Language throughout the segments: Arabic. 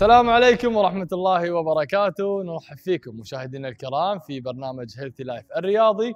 السلام عليكم ورحمة الله وبركاته. نرحب فيكم مشاهدينا الكرام في برنامج هيلثي لايف الرياضي.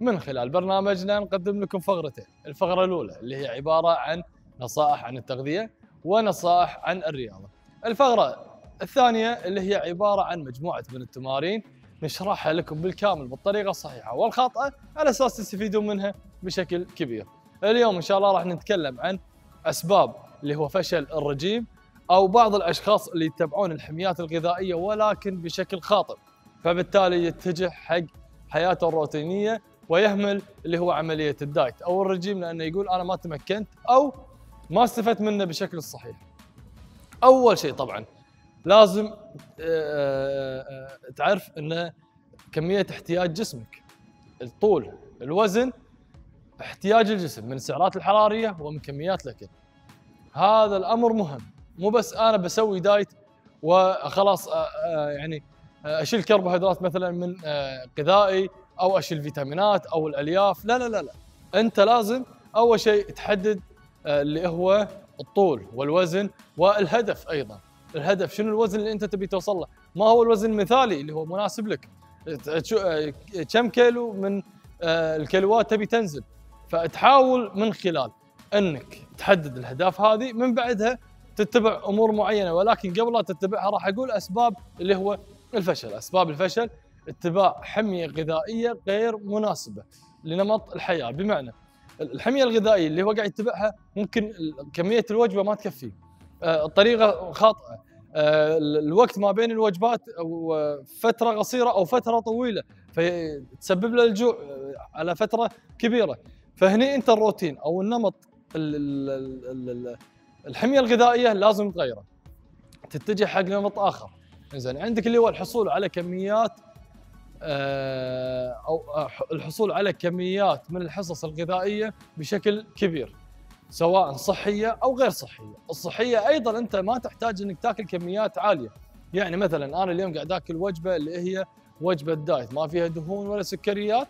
من خلال برنامجنا نقدم لكم فقرتين. الفقرة الأولى اللي هي عبارة عن نصائح عن التغذية ونصائح عن الرياضة. الفقرة الثانية اللي هي عبارة عن مجموعة من التمارين نشرحها لكم بالكامل بالطريقة الصحيحة والخاطئة على أساس تستفيدون منها بشكل كبير. اليوم إن شاء الله راح نتكلم عن أسباب اللي هو فشل الرجيم أو بعض الأشخاص اللي يتبعون الحميات الغذائية ولكن بشكل خاطئ فبالتالي يتجه حق حياته الروتينية ويهمل اللي هو عملية الدايت أو الرجيم لأنه يقول أنا ما تمكنت أو ما استفدت منه بشكل الصحيح. أول شيء طبعا لازم آه، آه، تعرف إن كمية احتياج جسمك الطول الوزن احتياج الجسم من السعرات الحرارية ومن كميات الأكل. هذا الأمر مهم مو بس أنا بسوي دايت وخلاص آه، آه، يعني آه، اشيل كربوهيدرات مثلا من غذائي أو اشيل فيتامينات أو الالياف. لا لا لا لا. انت لازم اول شيء تحدد اللي هو الطول والوزن والهدف أيضا. الهدف شنو؟ الوزن اللي انت تبي توصل له. ما هو الوزن المثالي اللي هو مناسب لك. كم كيلو من الكيلوات تبي تنزل. فتحاول من خلال انك تحدد الأهداف هذه من بعدها تتبع أمور معينة ولكن قبل لا تتبعها راح أقول أسباب اللي هو الفشل، أسباب الفشل اتباع حمية غذائية غير مناسبة لنمط الحياة. بمعنى الحمية الغذائية اللي هو قاعد يتبعها ممكن كمية الوجبة ما تكفي. آه، الطريقة خاطئة. آه، الوقت ما بين الوجبات فترة قصيرة أو فترة طويلة فتسبب له الجوع آه، على فترة كبيرة. فهني أنت الروتين أو النمط الحمية الغذائية لازم تغيره. تتجه حق نمط آخر. زين عندك اللي هو الحصول على كميات آه، أو آه، الحصول على كميات من الحصص الغذائية بشكل كبير سواء صحية أو غير صحية، الصحية أيضا أنت ما تحتاج إنك تاكل كميات عالية، يعني مثلا أنا اليوم قاعد آكل وجبة اللي هي وجبة دايت ما فيها دهون ولا سكريات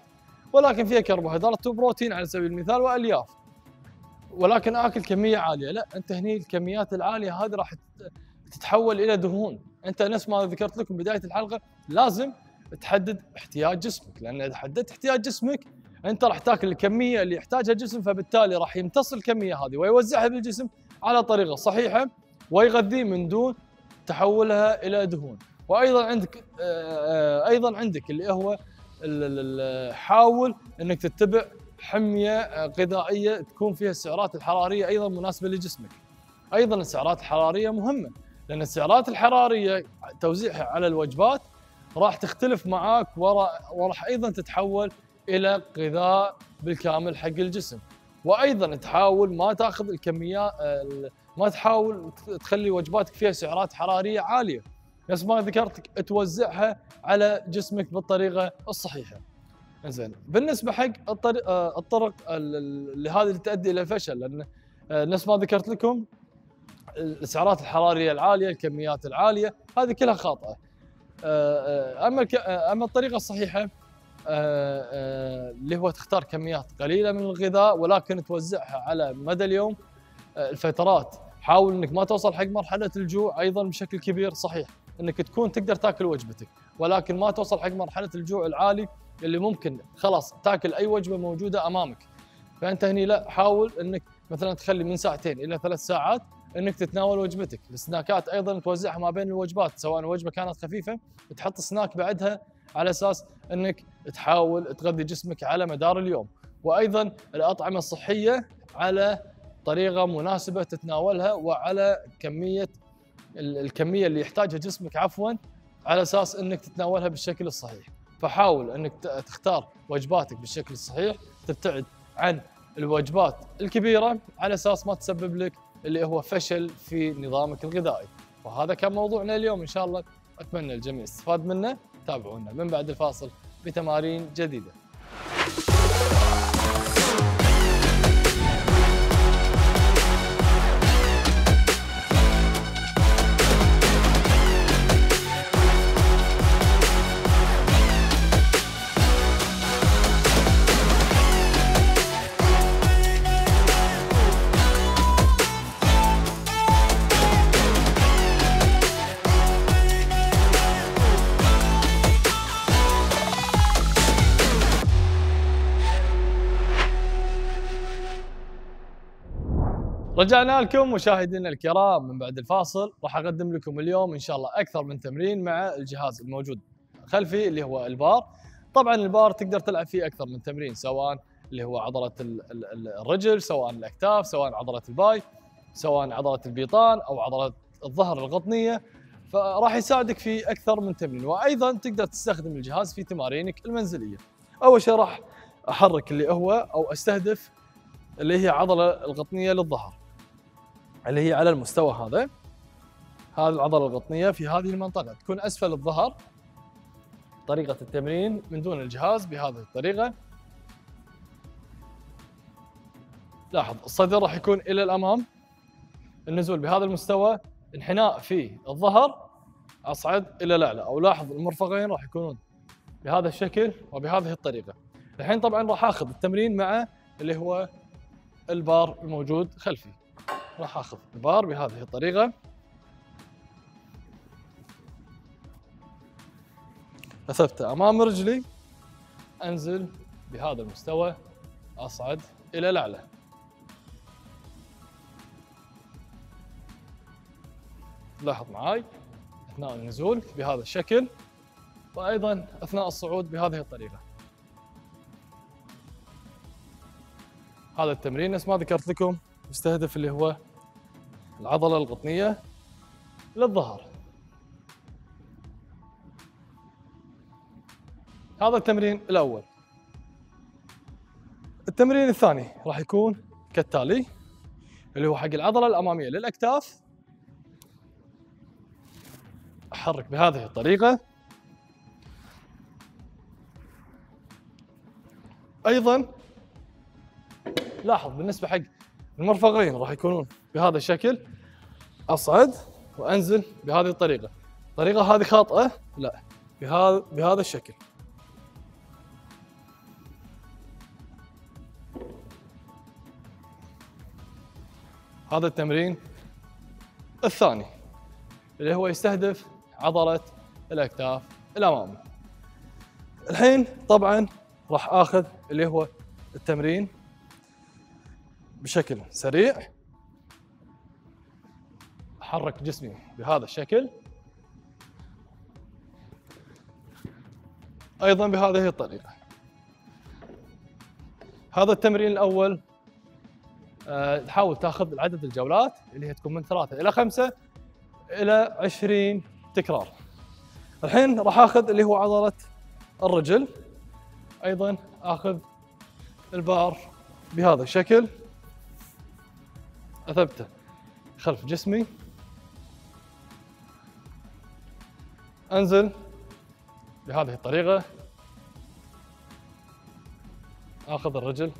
ولكن فيها كربوهيدرات وبروتين على سبيل المثال وألياف. ولكن آكل كمية عالية. لا أنت هني الكميات العالية هذه راح تتحول إلى دهون. أنت نفس ما ذكرت لكم بداية الحلقة لازم تحدد احتياج جسمك. لأن إذا حددت احتياج جسمك أنت راح تاكل الكمية اللي يحتاجها الجسم فبالتالي راح يمتص الكمية هذه ويوزعها بالجسم على طريقة صحيحة ويغذيه من دون تحولها إلى دهون. وأيضا عندك آه، آه، أيضا عندك اللي هو حاول إنك تتبع حمية غذائية تكون فيها السعرات الحرارية أيضا مناسبة لجسمك. أيضا السعرات الحرارية مهمة لأن السعرات الحرارية توزيعها على الوجبات راح تختلف معاك وراح أيضا تتحول إلى غذاء بالكامل حق الجسم. وأيضا تحاول ما تأخذ الكميات ما تحاول تخلي وجباتك فيها سعرات حرارية عالية. نفس ما ذكرت توزعها على جسمك بالطريقة الصحيحة. زين. بالنسبة حق آه، الطرق اللي هذه اللي تؤدي إلى الفشل لأن آه، نفس ما ذكرت لكم السعرات الحرارية العالية الكميات العالية هذه كلها خاطئة. آه، أما أما الطريقة الصحيحة اللي هو تختار كميات قليلة من الغذاء ولكن توزعها على مدى اليوم الفترات. حاول إنك ما توصل حق مرحلة الجوع أيضا بشكل كبير صحيح إنك تكون تقدر تاكل وجبتك ولكن ما توصل حق مرحلة الجوع العالي اللي ممكن خلاص تاكل أي وجبة موجودة أمامك. فأنت هني لا حاول إنك مثلا تخلي من ساعتين إلى ثلاث ساعات إنك تتناول وجبتك، السناكات أيضا توزعها ما بين الوجبات سواء الوجبه كانت خفيفة تحط سناك بعدها على أساس إنك تحاول تغذي جسمك على مدار اليوم، وأيضا الأطعمة الصحية على طريقة مناسبة تتناولها وعلى كمية الكمية اللي يحتاجها جسمك عفوا على أساس إنك تتناولها بالشكل الصحيح. فحاول انك تختار وجباتك بالشكل الصحيح تبتعد عن الوجبات الكبيرة على أساس ما تسبب لك اللي هو فشل في نظامك الغذائي. وهذا كان موضوعنا اليوم إن شاء الله. أتمنى الجميع استفاد منه. تابعونا من بعد الفاصل بتمارين جديدة. رجعنا لكم مشاهدينا الكرام من بعد الفاصل. راح أقدم لكم اليوم إن شاء الله أكثر من تمرين مع الجهاز الموجود خلفي اللي هو البار طبعا البار تقدر تلعب فيه أكثر من تمرين سواء اللي هو عضلة الرجل سواء الأكتاف سواء عضلة الباي سواء عضلة البيطان أو عضلة الظهر القطنيه فراح يساعدك في أكثر من تمرين وأيضا تقدر تستخدم الجهاز في تمارينك المنزلية. أول شيء راح أحرك اللي هو أو أستهدف اللي هي عضلة القطنيه للظهر. اللي هي على المستوى هذا. هذه العضلة القطنيه في هذه المنطقة تكون أسفل الظهر طريقة التمرين من دون الجهاز بهذه الطريقة. لاحظ الصدر راح يكون إلى الأمام. النزول بهذا المستوى انحناء في الظهر أصعد إلى الأعلى. أو لاحظ المرفقين راح يكونون بهذا الشكل وبهذه الطريقة. الحين طبعا راح آخذ التمرين مع اللي هو البار الموجود خلفي. راح اخذ البار بهذه الطريقة. اثبته امام رجلي. انزل بهذا المستوى اصعد إلى الاعلى. لاحظ معاي اثناء النزول بهذا الشكل وأيضا اثناء الصعود بهذه الطريقة. هذا التمرين نفس ما ذكرت لكم يستهدف اللي هو العضلة القطنية للظهر. هذا التمرين الأول. التمرين الثاني راح يكون كالتالي اللي هو حق العضلة الأمامية للأكتاف. أحرك بهذه الطريقة. أيضا لاحظ بالنسبة حق المرفقين راح يكونون بهذا الشكل أصعد وأنزل بهذه الطريقة. الطريقة هذه خاطئة؟ لا. بهذا بهذا الشكل. هذا التمرين الثاني اللي هو يستهدف عضلة الأكتاف الأمامي. الحين طبعا راح آخذ اللي هو التمرين بشكل سريع. أحرك جسمي بهذا الشكل. أيضا بهذه الطريقة. هذا التمرين الأول أه تحاول تأخذ عدد الجولات اللي هي تكون من ثلاثة إلى خمسة إلى عشرين تكرار. الحين راح آخذ اللي هو عضلة الرجل. أيضا آخذ البار بهذا الشكل. أثبته خلف جسمي. أنزل بهذه الطريقة. آخذ الرجل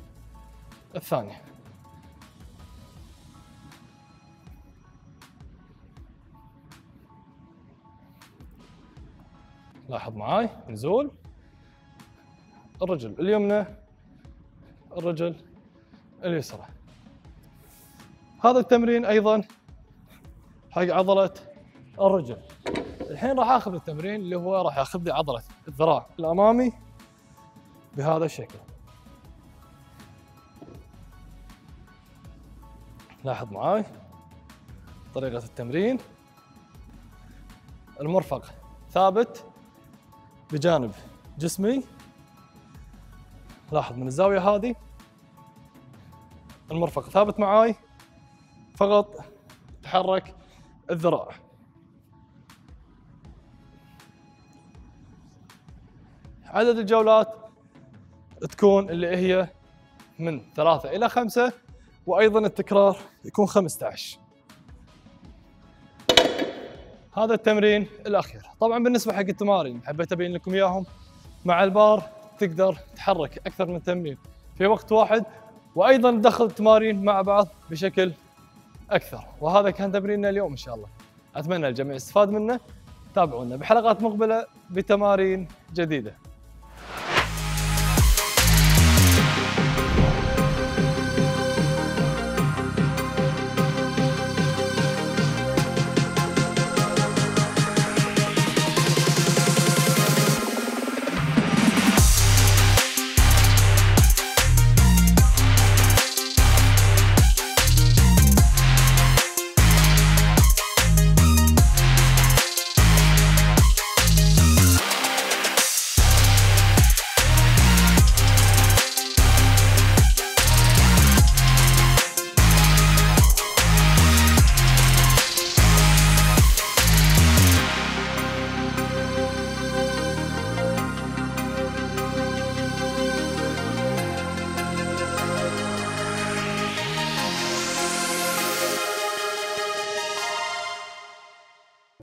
الثانية لاحظ معاي؟ نزول الرجل اليمنى الرجل اليسرى. هذا التمرين أيضا حق عضلة الرجل. الحين راح آخذ التمرين اللي هو راح ياخذ لي عضلة الذراع الأمامي بهذا الشكل. لاحظ معاي؟ طريقة التمرين. المرفق ثابت بجانب جسمي. لاحظ من الزاوية هذه. المرفق ثابت معاي. فقط تحرك الذراع. عدد الجولات تكون اللي هي من ثلاثة إلى خمسة وأيضا التكرار يكون 15 هذا التمرين الأخير. طبعا بالنسبة حق التمارين حبيت أبين لكم إياهم. مع البار تقدر تحرك أكثر من تمرين في وقت واحد وأيضا تدخل التمارين مع بعض بشكل أكثر. وهذا كان تمريننا اليوم إن شاء الله. أتمنى الجميع يستفاد منه. تابعونا بحلقات مقبلة بتمارين جديدة.